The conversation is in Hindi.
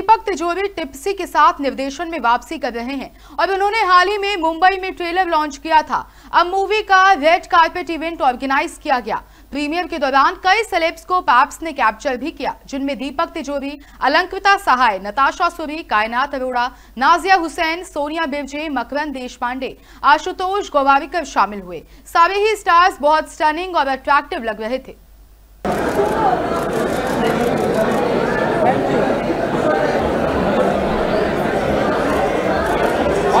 दीपक तिजोरी टिप्सी के साथ निर्देशन में वापसी कर रहे हैं। और उन्होंने हाल ही में मुंबई में ट्रेलर लॉन्च किया था। अब मूवी का रेड कार्पेट इवेंट ऑर्गेनाइज किया गया। प्रीमियर के दौरान कई सेलेब्स को पैप्स ने कैप्चर भी किया, जिनमें दीपक तिजोरी, अलंकृता सहाय, नताशा सुरी, कायनात अरोड़ा, नाजिया हुसैन, सोनिया बिवजे मकरन देश पांडे आशुतोष गोवारिकर शामिल हुए। सारे ही स्टार्स बहुत स्टनिंग और अट्रैक्टिव लग रहे थे।